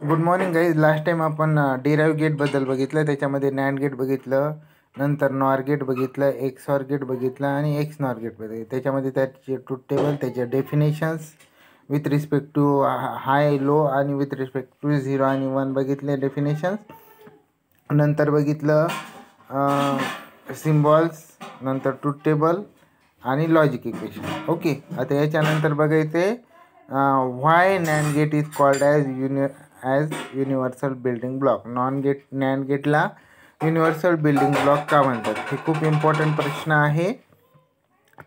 Good morning guys last time आपण derive गेटबद्दल बघितलं. त्याच्यामध्ये नॅन्ड गेट बघितलं. नंतर नॉर गेट बघितलं. एक्स ऑर गेट बघितलं आणि एक्स नॉर गेट बघितलं. त्याच्यामध्ये त्याचे ट्रूथ टेबल त्याचे definitions with respect to high low आणि विथ रिस्पेक्ट टू झिरो आणि वन बघितले डेफिनेशन्स नंतर बघितलं सिम्बॉल्स नंतर ट्रूथ टेबल आणि लॉजिक इक्वेशन ओके आता याच्यानंतर बघायचे why NAND gate is called as uni as universal building block NAND gate NAND गेटला युनिव्हर्सल बिल्डिंग ब्लॉक का म्हणतात. हे खूप इम्पॉर्टंट प्रश्न आहे.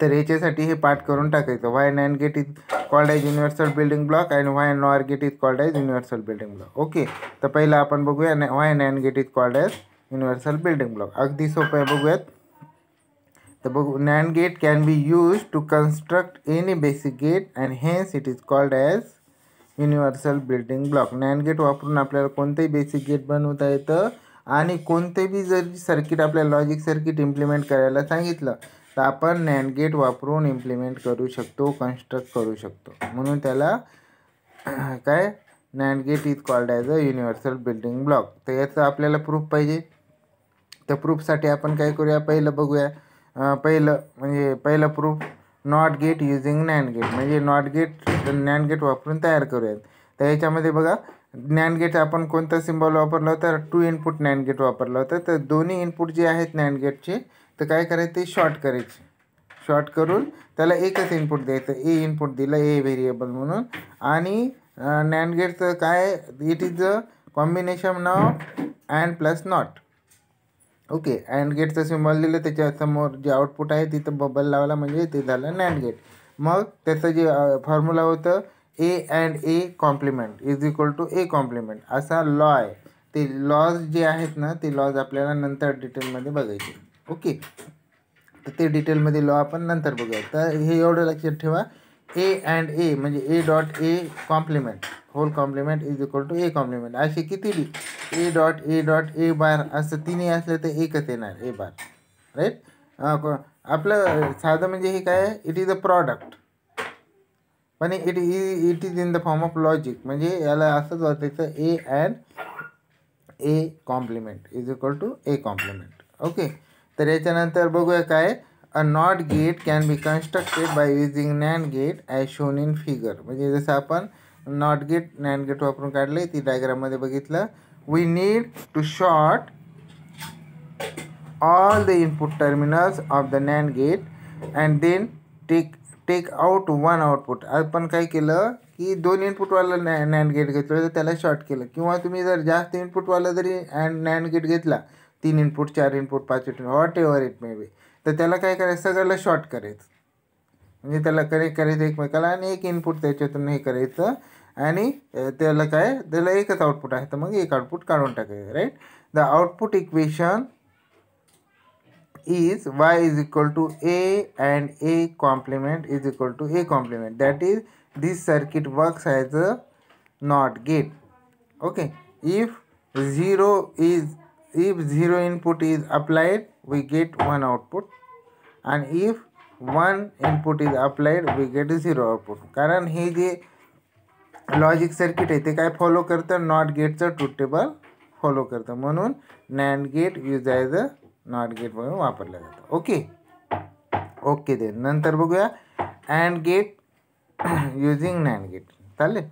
तर याच्यासाठी हे पाठ करून टाकायचं. Why NAND gate is called as universal building block and why NOR gate is called as universal building block okay तर पहिलं आपण बघूया why NAND gate is called as universal building block अगदी सोपं आहे, बघूयात. तर बघू gate can be use to construct any basic gate and hence it is called as universal building block. NAND gate वापरून आपल्याला कोणतंही बेसिक गेट बनवता येतं आणि कोणते बी जर सर्किट आपल्याला लॉजिक सर्किट इम्प्लिमेंट करायला सांगितलं तर आपण नॅन गेट वापरून इम्प्लिमेंट करू शकतो कन्स्ट्रक्ट करू शकतो. म्हणून त्याला काय? NAND gate is called as a universal building block तर याचं आपल्याला प्रूफ पाहिजे. तर प्रूफसाठी आपण काय करूया? पहिलं बघूया. पहिलं म्हणजे पहिलं proof NOT gate using NAND gate. म्हणजे नॉट गेट नॅन गेट वापरून तयार करूयात. तर याच्यामध्ये बघा नॅन गेट आपण कोणता सिम्बॉल वापरला होता? टू इनपुट नॅन गेट वापरला होता. तर दोन्ही इनपुट जे आहेत नॅन गेटचे तर काय करायचं? ते शॉर्ट करायचे. शॉर्ट करून त्याला एकच इनपुट द्यायचं. ए इनपुट दिलं ए व्हेरिएबल म्हणून. आणि नॅन गेटचं काय? It is a combination now AND plus NOT. Okay AND गेटचं symbol दिलं त्याच्यासमोर जे आउटपुट आहे तिथं बबल लावला म्हणजे ते झालं नॅन गेट. मग त्याचं जे फॉर्म्युला होतं A and A complement is equal to A complement असा लॉ आहे. ते लॉज जे आहेत ना ते लॉज आपल्याला नंतर डिटेलमध्ये बघायचे. ओके. तर ते डिटेलमध्ये लॉ आपण नंतर बघूया. तर हे एवढं लक्षात ठेवा. ए अँड ए म्हणजे A dot A complement whole complement is equal to A complement असे किती B A dot A dot A बार असं तिन्ही असलं तर एकच येणार ए बार राईट आपलं साधं म्हणजे हे काय इट इज़ अ प्रॉडक्ट पण it is it is in the form of logic म्हणजे याला असंच वाचायचं A and A complement is equal to A complement okay तर याच्यानंतर बघूया काय a NOT gate can be constructed by using NAND gate as shown in figure म्हणजे जसं आपण नॉट गेट नॅन गेट वापरून काढले. ती डायग्राममध्ये बघितलं. We need to short all the input terminals of the NAND gate and then take take out one output आपण काय केलं की दोन इनपुटवालं नॅ नॅन्ड गेट घेतलं तर त्याला शॉर्ट केलं. किंवा तुम्ही जर जास्त इनपुटवाला जरी अँड नॅन्ड गेट घेतला तीन इनपुट चार इनपुट पाच input whatever it may be तर त्याला काय करायचं? सगळ्याला शॉर्ट करायचं. करेक्ट तला कनेक्ट कराए एकमेक एक इनपुट तैन ही कराएँ का एक आउटपुट है तो मग एक आउटपुट का right the output equation is Y is equal to A and A complement is equal to A complement that is this circuit works as a NOT gate okay if zero is if zero input is applied we get one output and if one input is applied, we get zero output. कारण हे जे logic circuit आहे, ते काय follow करतं? NOT गेटचं truth table follow करतं. म्हणून NAND gate use as a NOT gate म्हणून वापरलं जातं. ओके ओके दे नंतर बघूया. AND gate using NAND gate चालेल?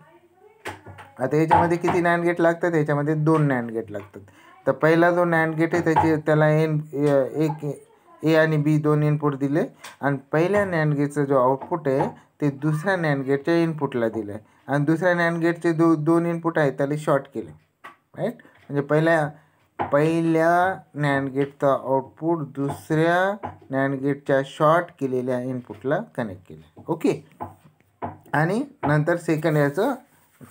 आता याच्यामध्ये किती नॅन गेट लागतात? याच्यामध्ये दोन नॅन गेट लागतात. तर पहिला जो नॅन गेट त्याची त्याला एन एक ए आणि बी दोन इनपुट दिले. आणि पहिल्या नॅन गेटचा जो आउटपुट आहे ते दुसऱ्या नॅन गेटच्या इनपुटला दिलं आहे आणि दुसऱ्या नॅन गेटचे दो दोन इनपुट आहेत त्याला शॉर्ट केले. राईट म्हणजे पहिल्या पहिल्या नॅन गेटचा आउटपुट दुसऱ्या नॅन गेटच्या शॉर्ट केलेल्या इनपुटला कनेक्ट केलं. ओके आणि नंतर सेकंड याचं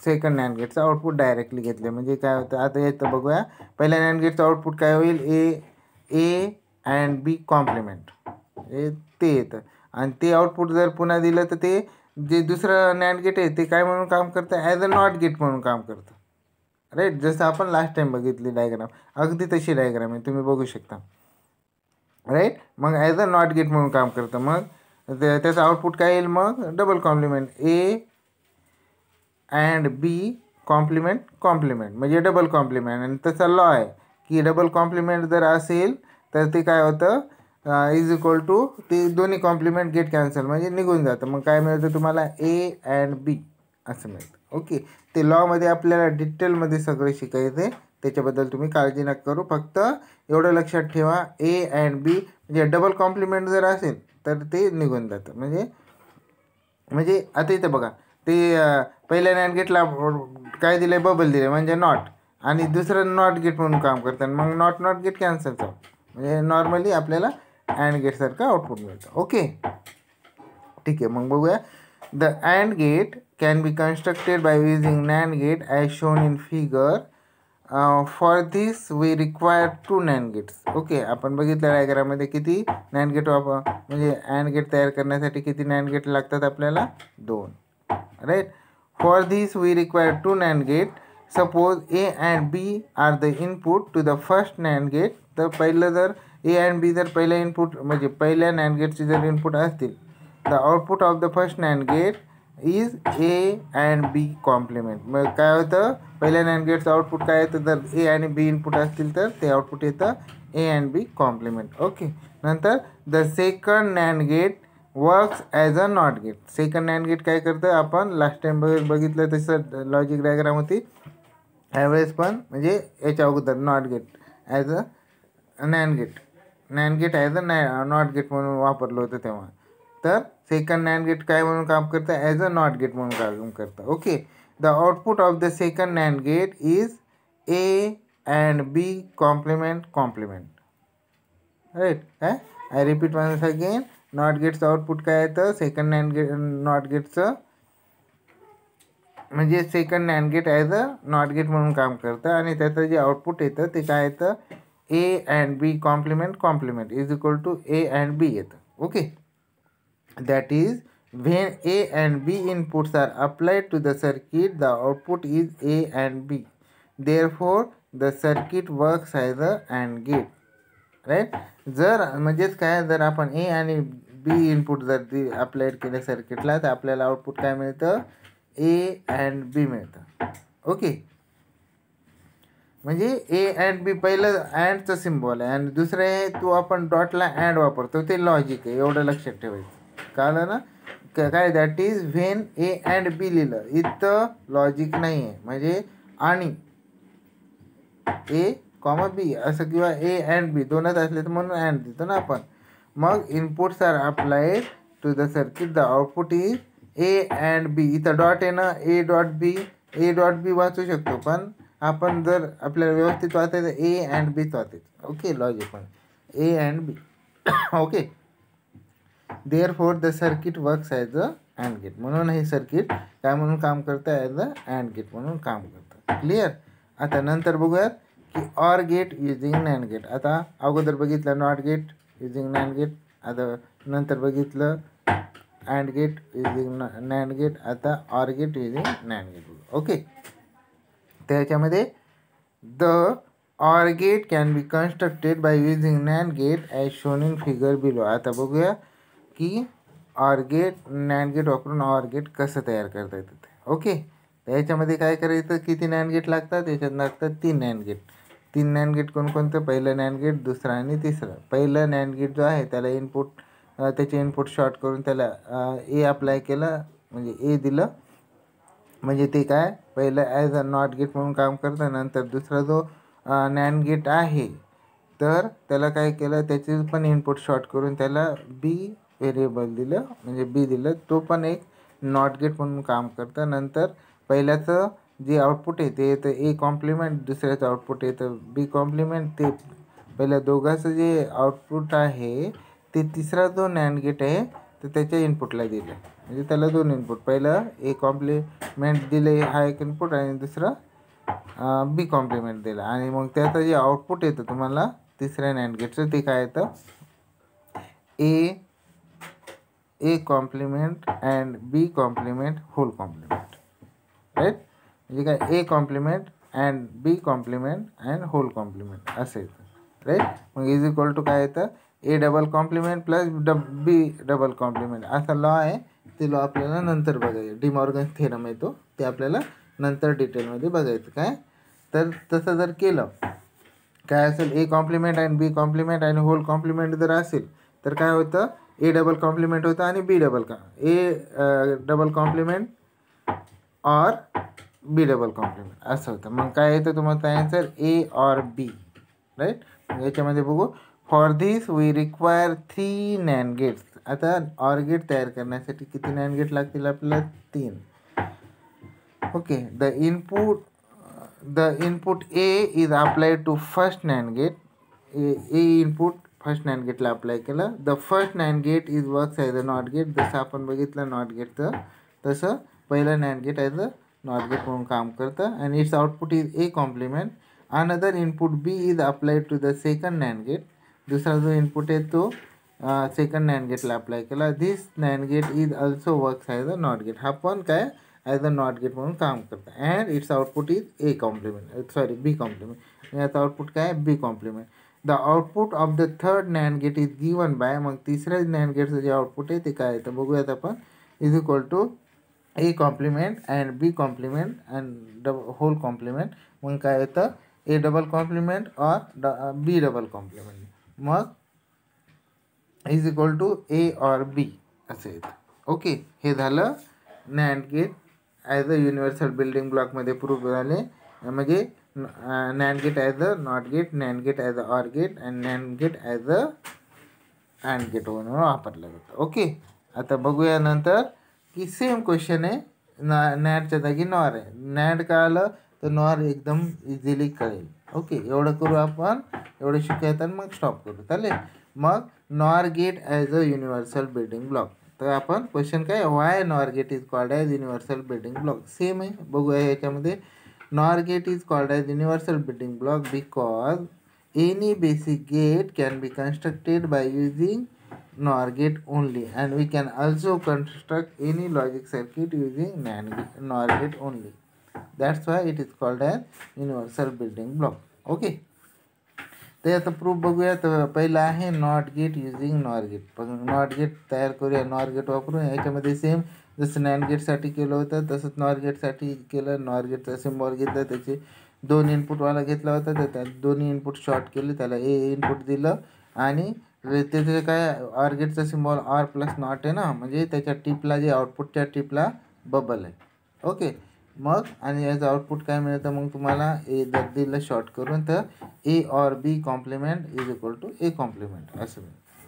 सेकंड नॅन गेटचं आउटपुट डायरेक्टली घेतले. म्हणजे काय होतं? आता येतं बघूया. पहिल्या नॅन गेटचं आउटपुट काय होईल? A A and B complement. हे ते येतं. आणि ते आउटपुट जर पुन्हा दिलं तर ते जे दुसरं नॅन गेट आहे ते काय म्हणून काम करतं? ॲज अ नॉट गेट म्हणून काम करतं. राईट जसं आपण लास्ट टाईम बघितली डायग्राम अगदी तशी डायग्राम आहे. तुम्ही बघू शकता. राईट मग ॲज अ नॉट गेट म्हणून काम करतं. मग त्याचं आउटपुट काय येईल? मग double complement A and B complement complement म्हणजे डबल कॉम्प्लिमेंट आणि तसा लॉ आहे की डबल कॉम्प्लिमेंट जर असेल तर ते काय होतं इज इक्वल टू ते दोन्ही कॉम्प्लिमेंट गेट कॅन्सल म्हणजे निघून जातं. मग काय मिळतं तुम्हाला? ए अँड बी असं मिळतं. ओके ते लॉमध्ये आपल्याला डिटेलमध्ये सगळं शिकायचं आहे त्याच्याबद्दल तुम्ही काळजी नका करू. फक्त एवढं लक्षात ठेवा ए अँड बी म्हणजे डबल कॉम्प्लिमेंट जर असेल तर ते निघून जातं. म्हणजे म्हणजे आता इथं बघा ते पहिल्या नॅन गेटला काय दिलं आहे बबल दिले म्हणजे नॉट आणि दुसरं नॉट गेट म्हणून काम करतात मग नॉट नॉट गेट कॅन्सलचं म्हणजे नॉर्मली आपल्याला अँड गेटसारखं आउटपुट मिळतं. ओके ठीक आहे, मग बघूया. The AND gate can be constructed by using NAND gate as shown in figure for this we require two NAND gates okay आपण बघितलं डायग्राममध्ये किती नॅन गेट म्हणजे अँड गेट तयार करण्यासाठी किती नॅन गेट लागतात आपल्याला? दोन. Right for this we require two NAND gate suppose A and B are the input to the first NAND gate तर पहिलं जर ए अँड बी जर पहिल्या इनपुट म्हणजे पहिल्या नॅन गेटचे जर इनपुट असतील the output of the first NAND gate is A and B complement मग काय होतं? पहिल्या नॅन गेटचं आउटपुट काय येतं? जर ए आणि बी इनपुट असतील तर ते आउटपुट येतं A and B complement okay नंतर the second NAND gate works as a NOT gate second NAND gate काय करतं? आपण लास्ट टाइम बघ बघितलं तसं लॉजिक डायग्राम होती. ॲव्हरेज पण म्हणजे याच्या अगोदर NOT gate as a NAND gate NAND gate a नॅ नॉट गेट म्हणून वापरलं होतं तर सेकंड नॅन गेट म्हणून काम करतं? ॲज अ नॉट गेट म्हणून काम करतं. Okay the output of the second NAND gate is A and B complement complement right काय I repeat once again NOT गेटचं output काय येतं सेकंड नॅन गेट नॉट गेटचं म्हणजे second NAND gate as a NOT gate म्हणून काम करतं. त्याचं जे आउटपुट ते काय येतं? A and B complement complement is equal to A and B येतं. Okay that is when A and B inputs are applied to the circuit the output is A and B therefore the circuit works as a AND gate right जर म्हणजेच काय जर आपण ए आणि B input जर दि applied केलं सर्किटला तर आपल्याला आउटपुट काय मिळतं? ए अँड बी मिळतं. ओके म्हणजे ए अँड बी पहिलं अँडचं सिम्बॉल आहे. आणि दुसरं आहे तो आपण डॉटला अँड वापरतो. ते लॉजिक आहे. एवढं लक्षात ठेवायचं. कळलं ना? काय that is when A and B लिहिलं. इथं लॉजिक नाही आहे म्हणजे आणि. ए कॉमा बी असं किंवा ए अँड बी दोनच असले तर म्हणून अँड देतो ना आपण. मग inputs are apply to the circuit the output is A and B इथं डॉट आहे ना? A dot B A dot B वाचू शकतो. पण आपण जर आपल्याला व्यवस्थित वाचायचं ए अँड बीच वाचायचं ओके लॉजिक पण A and B okay therefore the circuit works as a AND gate म्हणून हे सर्किट काय म्हणून काम करतं? ॲज अ अँड गेट म्हणून काम करतं. क्लिअर आता नंतर बघूयात की or gate using NAND gate आता अगोदर बघितलं not gate using NAND gate आता नंतर बघितलं and gate using NAND gate आता or gate using NAND gate okay त्याच्यामध्ये the or gate can be constructed by using NAND gate as shown in figure below आता बघूया की or gate NAND gate वापरून or gate कसं तयार करता येतं ते ओके त्याच्यामध्ये काय करायचं किती नॅन गेट लागतात याच्यात लागतात तीन नॅन गेट तीन नॅन गेट कोणकोणतं पहिलं नॅन गेट दुसरं आणि तिसरं. पहिलं नॅन गेट जो आहे त्याला इनपुट त्याचे इनपुट शॉर्ट करून त्याला ए अप्लाय केलं, म्हणजे ए दिलं. म्हणजे ते काय, पहिलं ॲज अ नॉट गेट म्हणून काम करतं, नंतर दुसरा जो नॅन गेट आहे, तर त्याला इनपुट शॉर्ट करून त्याला बी व्हेरिएबल दिलं, म्हणजे बी दिलं. तो एक नॉट गेट म्हणून काम करतं. नंतर पहिल्याचं जे आउटपुट आहे, ते ए कॉम्प्लिमेंट दुसऱ्याचं आउटपुट येतं बी कॉम्प्लिमेंट ते पहिल्या दोघांचं जे आउटपुट आहे, ते तिसरा जो नॅन गेट आहे तर त्याच्या इनपुटला दिलं म्हणजे त्याला दोन इनपुट पहिलं ए कॉम्प्लिमेंट दिले हा एक इनपुट आणि दुसरं बी कॉम्प्लिमेंट दिला. आणि मग त्याचं जे आउटपुट येतं तुम्हाला तिसऱ्या नॅन गेटचं ते काय येतं? A A complement and B complement whole complement right म्हणजे काय? A complement and B complement and whole complement असं येतं. राईट मग इज इक्वल टू काय येतं? A double complement plus dub B double complement. असा लॉ आहे ते लॉ आपल्याला नंतर बघायचं. डिमॉर्गन थेरम येतो ते आपल्याला नंतर डिटेलमध्ये बघायचं. काय? तर तसं जर केलं काय असेल? ए कॉम्प्लिमेंट आणि बी कॉम्प्लिमेंट आणि होल कॉम्प्लिमेंट जर असेल तर काय होतं? ए डबल कॉम्प्लिमेंट होतं आणि बी डबल का ए डबल कॉम्प्लिमेंट और बी डबल कॉम्प्लिमेंट असं होतं. मग काय येतं तुम्हाला? Answer A or B right याच्यामध्ये बघू. For this we require three NAND gates आता ऑर गेट तयार करण्यासाठी किती नॅन गेट लागतील आपल्याला तीन। Okay the input the input A is applied to first NAND gate A input first NAND गेटला अप्लाय केलं। The first NAND gate is works as a not gate जसं आपण बघितलं नॉट गेटचं तसं पहिलं NAND gate as a not gate म्हणून काम करतं. And its output is A complement another input B is applied to the second NAND gate दुसरा जो इनपुट आहे तो सेकंड नॅन गेटला अप्लाय केला। This NAND gate is also works as a not gate हा पण काय ॲज अ नॉट गेट म्हणून काम करतं and its output is A complement sorry B complement याचं आउटपुट काय B complement the output of the third NAND gate is given by मग तिसऱ्या NAND गेटचं जे आउटपुट आहे ते काय? तर बघूयात आपण. Is equal to A complement and B complement and dub whole complement मग काय येतं? ए डबल कॉम्प्लिमेंट और B double complement mug is equal to A or B असं येतं. ओके हे झालं NAND gate as a universal building ब्लॉकमध्ये prove झाले. म्हणजे NAND gate as a not gate NAND gate as a or gate and NAND gate as a and gate म्हणून वापरलं जातं. ओके आता बघूया नंतर की सेम क्वेश्चन आहे. ना नॅटच्या जागी नॉर आहे. नॅट का आलं? तर नॉर एकदम इझिली कळेल. ओके, एवढं करू आपण. एवढं आणि मग स्टॉप करू. चालेल? मग NOR gate as a universal building block तर आपण क्वेश्चन काय? Why NOR gate is called as universal building block same आहे. बघूया याच्यामध्ये NOR gate is called as universal building block because any basic gate can be constructed by using NOR gate only and we can also construct any logic circuit using NAND NOR gate only. That's why it is called as universal building block. Okay. ते आता proof बघूया तर पहिलं not gate using NOR gate not gate तयार करूया nor gate वापरून याच्यामध्ये same जसं नॅन गेटसाठी केलं होतं तसंच नॉर गेटसाठी केलं नॉर गेटचा सिम्बॉल घेतलं त्याचे दोन इनपुटवाला होता तर त्या दोन्ही इनपुट शॉर्ट केले त्याला ए इनपुट दिलं आणि त्याचं काय ऑर गेटचा आर प्लस नॉट आहे ना म्हणजे त्याच्या टिपला, जे आउटपुटच्या टिपला बबल आहे ओके मग आणि याचं आउटपुट काय मिळतं? मग तुम्हाला ए जर दिलं शॉर्ट करून तर A or B complement is equal to A complement असं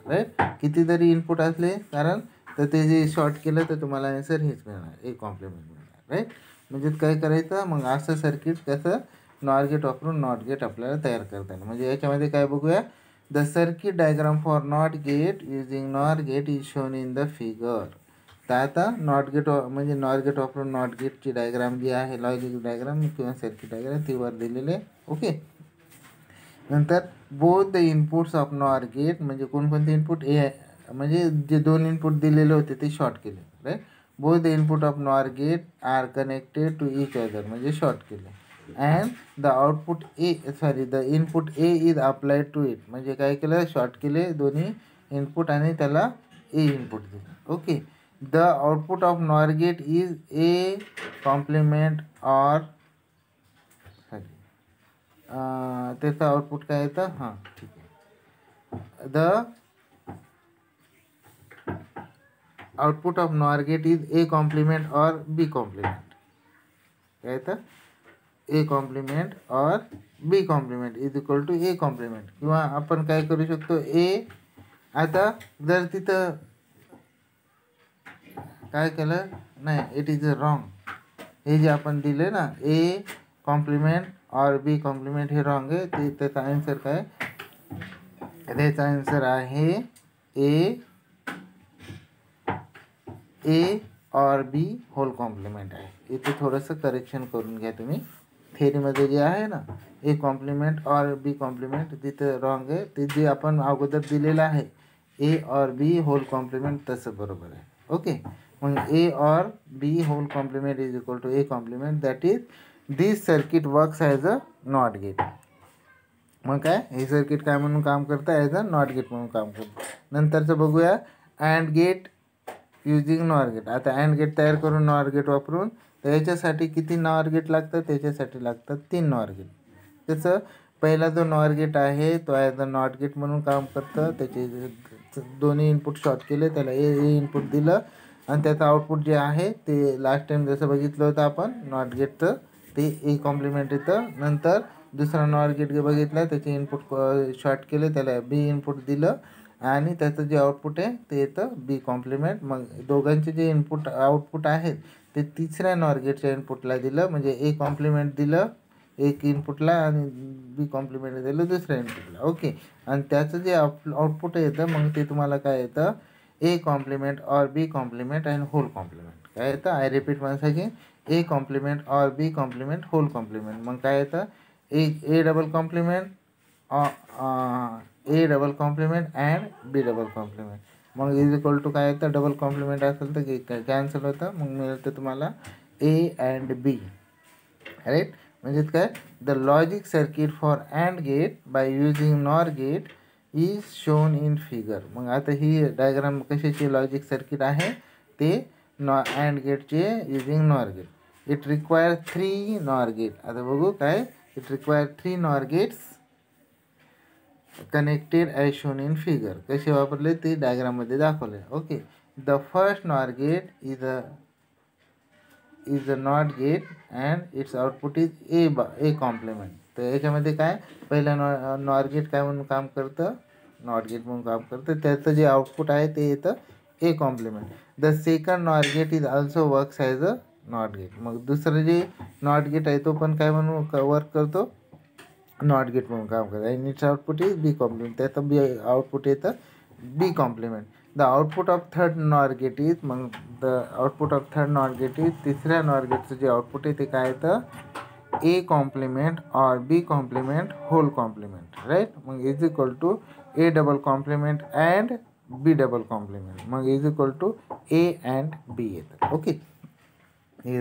राईट कितीतरी इनपुट असले कारण तर ते जे शॉर्ट केलं तर तुम्हाला आन्सर हेच मिळणार. ए कॉम्प्लिमेंट मिळणार. राईट म्हणजे काय करायचं? मग असं सर्किट कसं नॉर गेट वापरून नॉट गेट आपल्याला तयार करता येईल. म्हणजे याच्यामध्ये काय बघूया? The circuit diagram for not gate using NOR gate is shown in the figure तर आता नॉट गेट म्हणजे नॉर गेट वापरून नॉट गेटची डायग्राम जी आहे लॉजिक डायग्राम किंवा सर्किट डायग्राम ती वर दिलेले ओके नंतर both the inputs of NOR gate म्हणजे कोणकोणते इनपुट ए म्हणजे जे दोन इनपुट दिलेले होते ते शॉर्ट केले right both the input of NOR gate are connected to each other म्हणजे शॉर्ट केले and the output A sorry the input A is applied to it म्हणजे काय केलं शॉर्ट केले दोन्ही इनपुट आणि त्याला ए इनपुट दिलं okay the output of NOR gate is A complement or sorry त्याचं आउटपुट काय येतं हाँ ठीक है। The output of NOR gate is A complement or B complement काय येतं ए कॉम्प्लिमेंट और B complement is equal to A complement किंवा आपण काय करू शकतो ए आता जर तिथं काय केलं? नाही इट इज़ रॉंग हे जे आपण दिले ना ए कॉम्प्लिमेंट और बी कॉम्प्लिमेंट हे रॉंग आहे. ते त्याचा आन्सर काय? त्याचा आन्सर आहे ए ए और बी होल कॉम्प्लिमेंट आहे. इथे थोडंसं करेक्शन करून घ्या तुम्ही. थेरीमध्ये जे आहे ना ए कॉम्प्लिमेंट और बी कॉम्प्लिमेंट तिथं रॉंग आहे. ते जे आपण अगोदर दिलेलं आहे ए और बी होल कॉम्प्लिमेंट तसं बरोबर आहे. ओके मग ए और B whole complement is equal to A complement that is this circuit works as a not gate मग काय हे सर्किट काय म्हणून काम करतं ॲज अ नॉट गेट म्हणून काम करतं नंतरचं बघूया. And gate using NOR gate आता अँड गेट तयार करून नॉर गेट वापरून, तर याच्यासाठी किती नॉर गेट लागतात? त्याच्यासाठी लागतात तीन नॉर गेट त्याचं पहिला जो नॉर गेट आहे तो ॲज अ नॉट गेट म्हणून काम करतं. त्याचे दोन्ही इनपुट शॉर्ट केले, त्याला ए इनपुट दिलं. आणि आउटपुट जे आहे ते लास्ट टाइम जसं बघितलं होतं आपण नॉट गेटचं ते ए कॉम्प्लिमेंट येतं. नंतर दुसरा नॉर गेट त्याचे इनपुट शॉर्ट केले, त्याला बी इनपुट दिलं. आणि जे आउटपुट आहे, ते येतं बी कॉम्प्लिमेंट मग दोघांचे जे इनपुट आउटपुट आहेत, ते तिसऱ्या नॉर गेटच्या इनपुटला दिलं. म्हणजे ए कॉम्प्लिमेंट दिलं, एक इनपुटला बी कॉम्प्लिमेंट दिलं दुसऱ्या इनपुटला ओके आणि जे आउटपुट येतं, मग ते काय येतं? A complement or B complement and whole complement काय येतं? I repeat one again A complement और बी कॉम्प्लिमेंट होल कॉम्प्लिमेंट मग काय A A double complement A double complement and B double complement mug is equal to येतं? Double complement असेल तर cancel होतं? मग मिळतं तुम्हाला ए अँड बी राईट म्हणजे काय? The logic circuit for and gate by using NOR gate is shown in figure मग आता ही डायग्राम कशाची लॉजिक सर्किट आहे? ते नॉ and गेटचे using NOR gate it require three NOR gate आता बघू काय? It require three NOR gates connected as shown in figure कसे वापरले? ते डायग्राममध्ये दाखवले. Okay the first NOR gate is a is a not gate and its output is A बा A compliment तर याच्यामध्ये काय, पहिलं नॉ, नॉर गेट काय म्हणून काम करतं? नॉट गेट म्हणून काम करतं. जे आउटपुट आहे ते येतं A complement the second not gate is also works as a not gate. मग दुसरं जे नॉट गेट आहे तो पण काय वर्क करतो? नॉट गेट म्हणून काम करतो. आणि it's output is B complement त्याचं बी आउटपुट येतं B complement the output of third NOR gate is mug the output of third NOR gate is तिसऱ्या नॉर गेटचं जे आउटपुट आहे ते काय A complement or B complement whole complement right mug is equal to A double complement and B double complement mug is equal to A and B येतं okay hey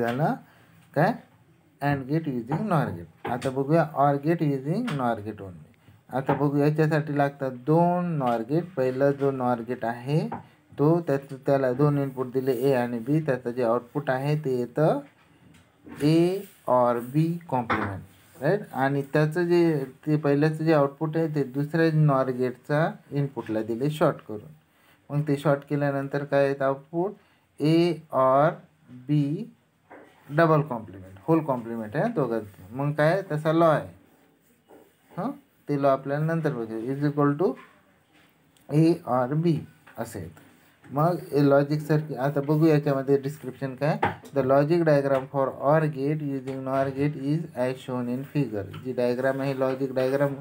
and gate using NOR gate आता बघूया or gate using NOR gate only आता बघू याच्यासाठी लागतात दोन nor gate पहिलं जो नॉर गेट आहे तो दोन इनपुट दिले ए बी जे आउटपुट आहे, ते येतं A or B complement right आणि त्याचं जे ते पहिल्याचं जे आउटपुट आहे ते दुसऱ्या नॉर गेटचा इनपुटला दिले शॉर्ट करून. मग ते शॉर्ट केल्यानंतर काय येतं output A or B double complement whole complement आहे दोघांचं. मग काय? तसा लॉ आहे. हां? ते लॉ आपल्याला नंतर बघू is equal to A or B असं येतं. मग लॉजिक सर्किट आता बघू याच्यामध्ये डिस्क्रिप्शन काय the logic diagram for or gate using NOR gate is as shown in figure ji diagram आहे लॉजिक डायग्राम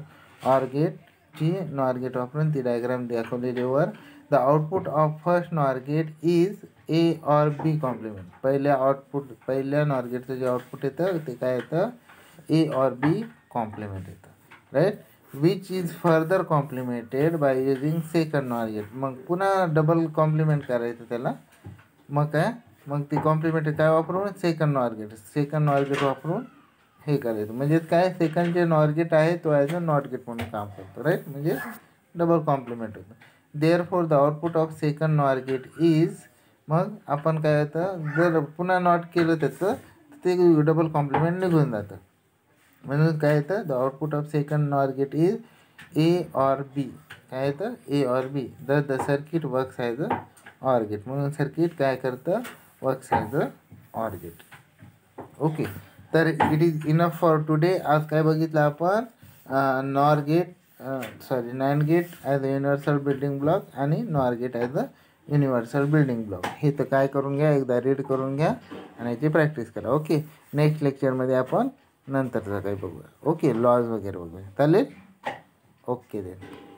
ऑर गेट गेटची नॉर गेट वापरून ती डायग्राम दाखवलेली वर। The output of first NOR gate is A or B complement पहिल्या output पहिल्या NOR गेटचं जे output येतं, ते काय येतं? ए ऑर बी कॉम्प्लिमेंट येतं. Right which is further complemented by using second NOR gate मग पुन्हा डबल कॉम्प्लिमेंट करायचं त्याला. मग काय? मग ती कॉम्प्लिमेंटरी काय वापरून? सेकंड नॉर्गेट सेकंड नॉर्गेट वापरून हे करायचं. म्हणजे काय? सेकंड जे नॉर्गेट आहे तो ॲज अ नॉट गेट म्हणून काम करतो. राईट म्हणजे डबल कॉम्प्लिमेंट होतं. Therefore the output of second NOR gate is मग आपण काय होतं? जर पुन्हा नॉट केलं त्याचं ते डबल कॉम्प्लिमेंट निघून जातं. म्हणून काय येतं the output of second NOR gate is A or B काय येतं A or B the the circuit works as a or gate म्हणून सर्किट काय करतं works as a or gate okay तर it is enough for today आज काय बघितलं आपण? NOR gate sorry NAND gate as a universal building block आणि NOR gate as a universal building block हे तर काय करून घ्या? एकदा रीड करून घ्या आणि याची प्रॅक्टिस करा. ओके नेक्स्ट लेक्चरमध्ये आपण नंतरचं काही बघूया. ओके लॉज वगैरह बघूया. चालेल? Okay then